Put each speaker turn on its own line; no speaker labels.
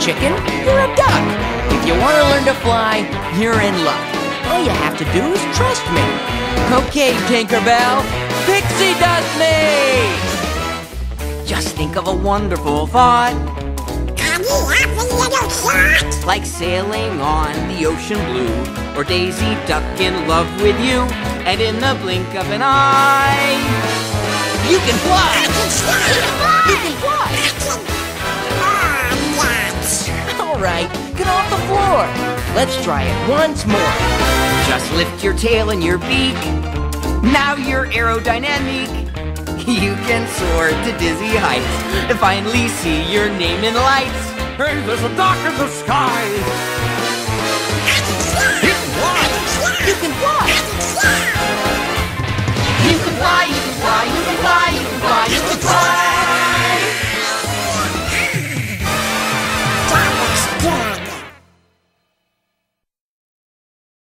chicken, you're a duck. If you want to learn to fly, you're in luck. All you have to do is trust me. Okay, Tinkerbell, pixie dust me! Just think of a wonderful thought.
Can you little shot?
Like sailing on the ocean blue, or Daisy Duck in love with you, and in the blink of an eye, you can fly! Right, get off the floor. Let's try it once more. Just lift your tail and your beak. Now you're aerodynamic. You can soar to dizzy heights and finally see your name in lights.
Hey, there's a duck in the sky.
Yeah.